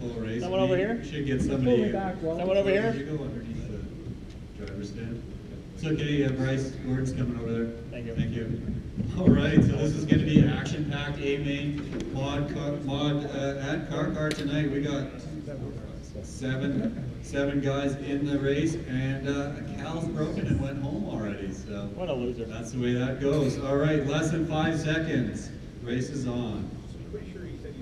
full race. Someone over here? Should get somebody. Pull back, Someone over here? You go underneath the driver's stand. It's okay, yeah, Bryce Gordon's coming over there. Thank you. Thank you. All right, so this is gonna be action-packed A-main mod, car- mod, uh, at Car Car tonight. We got seven, seven guys in the race and, uh, Cal's broken and went home already, so. What a loser. That's the way that goes. All right, less than five seconds. Race is on.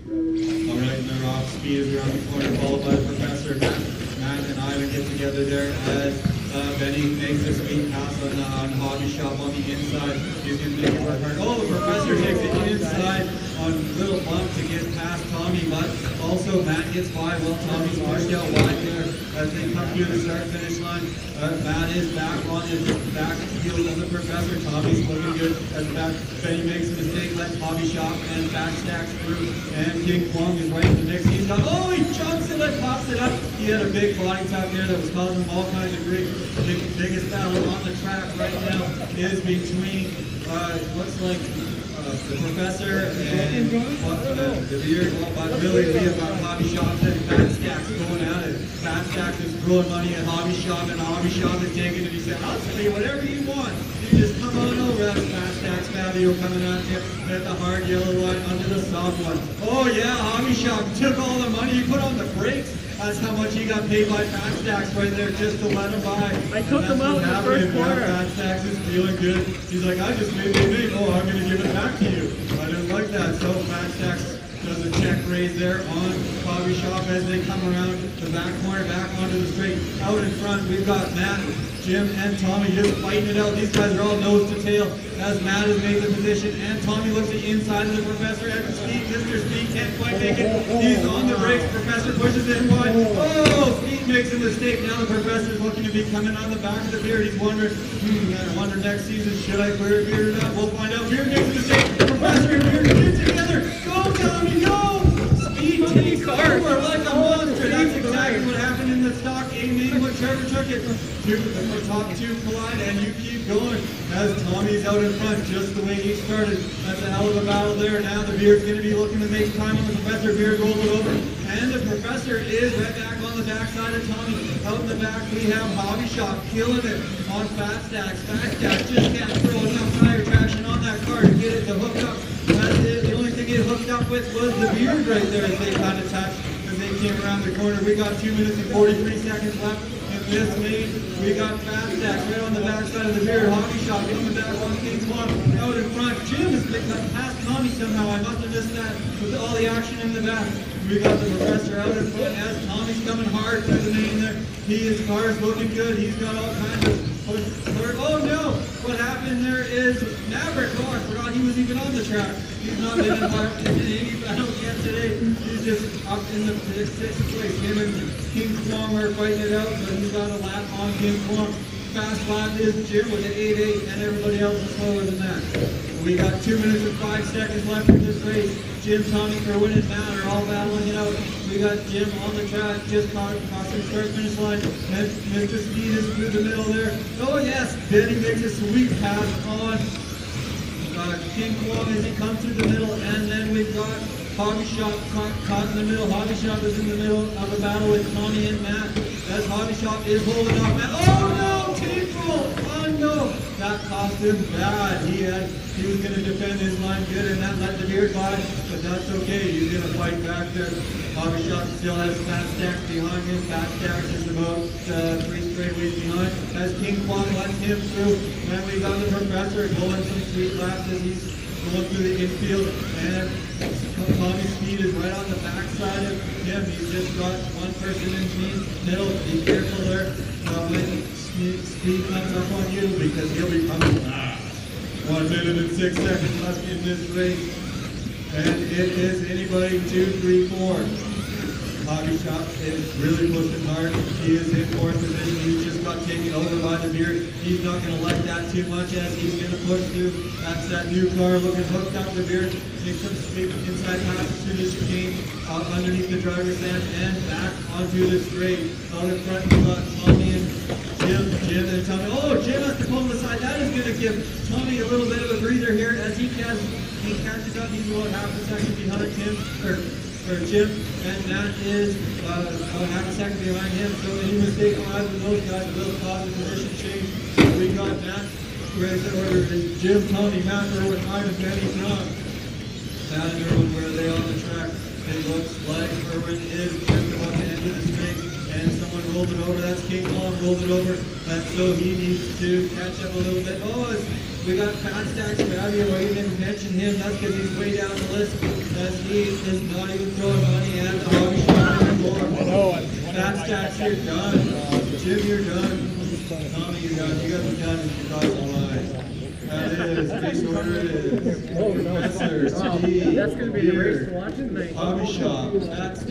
All right, and off. Speed is around the corner, followed by professor. Matt, Matt and Ivan get together there as uh, Benny makes a speed pass on, the, on Hobby Shop on the inside. He's going to make it work hard. Oh, professor takes it inside on little bump to get past Tommy, but also Matt gets by while pushed out wide there as they come through the start finish line. Uh, Matt is back on his back heels of the professor. Tommy's looking good as back. Benny makes a mistake, lets Hobby Shop and Fat Stacks through. And King Kwong is right in the mix. He's got, oh, he jumps it and pops it up. He had a big body tap there that was causing all kinds of grief. The big, biggest battle on the track right now is between, uh, looks like uh, the professor and the but really we have got Hobby Shop and Fat Stacks going at it. Fat Stacks is throwing money at Hobby Shop and Hobby Shop is taking it. He said, I'll tell you whatever you want. You just come on over. That's Fat Stacks Fabio coming at you at the hard yellow line under the soft one. Oh yeah, Hobby Shop took all the money. He put on the brakes. That's how much he got paid by Fat Stacks right there just to let him by. I took him out in the first quarter. Fat Stacks is feeling good. He's like, I just made the name. Oh, I'm going to give it back to you. I didn't like that. So Fat Stacks does a check raise there on Hobby Shop as they come around the back corner, back onto the straight. Out in front, we've got Matt, Jim, and Tommy just fighting it out. These guys are all nose to tail as Matt has made the position, and Tommy looks at the inside of the professor at Speed. Mr. Speed can't quite make it. He's on the brakes. Professor pushes it wide. Oh, Speed makes a mistake. Now the professor's looking to be coming on the back of the beard. He's wondering, hmm, I wonder next season, should I clear beard or not? We'll find out. Beard makes a mistake. Professor and beard What happened in the stock A-main when Trevor took it. Two, the top two collide, and you keep going as Tommy's out in front, just the way he started. That's a hell of a battle there. Now the Beard's going to be looking to make time on the Professor. Beard rolls it over, and the Professor is right back on the backside of Tommy. Out in the back, we have Hobby Shop killing it on Fat Stacks. Stacks just can't throw enough tire traction on that car to get it to hook up. That's it. The only thing it hooked up with was the Beard right there as they kind of as they came around the corner. We got two minutes and 43 seconds left in this lead. We got Fat Stacks right on the backside of the. Hobby Shop in the back on King's Club. Out in front. Jim is picked up past Tommy somehow. I must have missed that with all the action in the back. We got the professor out in front as Tommy's coming hard through the main there. He, his car's looking good. He's got all kinds of. Oh no! What happened there is Maverick. Oh, I forgot he was even on the track. He's not been in today. He's just up in the sixth place. Him and King Kwong are fighting it out, but he's got a lap on King Kwong. Fast lap is Jim with an 8-8, and everybody else is slower than that. We got two minutes and five seconds left in this race. Jim, Tommy, Kerwin, and Matt are all battling it out. We got Jim on the track, just caught crossing start finish line. And Mr. Speed is through the middle there. Oh yes, Benny makes a sweet pass on uh, King Kwong as he comes through the middle, and then we've got Hobby Shop caught, in the middle. Hobby Shop is in the middle of a battle with Tommy and Matt. As Hobby Shop is holding off Matt. Oh no, tape roll! Oh no, that cost him bad. He had he was going to defend his line good, and that let the beard by, but that's okay. He's going to fight back there. Hobby Shop still has Fat Stacks behind him. Fat Stacks is about uh, three straightaways behind. As King Kwong lets him through, and we got the professor going some sweet laps as he's going through the infield, and Tommy Speed is right on the backside of him. He's just got one person in the middle. Be careful there uh, when Speed, comes up on you because he'll be coming. Ah. One minute and six seconds left in this race. And it is anybody two, three, four. Hobby Shop is really pushing hard. He is in fourth position. He's just got taken over by the beard. He's not going to like that too much as he's going to push through. That's that new car looking hooked up the beard. Makes some sweep inside pass through the chicane, uh, underneath the driver's stand, and back onto the straight. Out in front, we've got Tommy and Jim. Jim and Tommy. Oh, Jim has to pull to the side. That is going to give Tommy a little bit of a breather here as he catches, he catches up. He's about half a second behind Tim, or for Jim, and that is uh, a second behind him. So any mistake on either of those guys will cause a position change. We got Matt, race order is Jim, Tony, Matt, Irwin, Ivan, Benny, John. Matt and Irwin, where are they on the track? It looks like Irwin is just about to enter the swing, and someone rolled it over. That's King Kwong rolled it over. And so he needs to catch up a little bit. Oh, it's, we got Fat Stacks Fabio. I didn't mention him. That's because he's way down the list. As he is not even throwing money at oh, the hobby shop anymore. I know it. Pat you're done. Jim, you're done. Tommy, you're done. You gotta be done if you cross the line. That is, base order is oh, Professor Steve. That's gonna be the race to watch tonight. Hobby shop, Fat Stacks.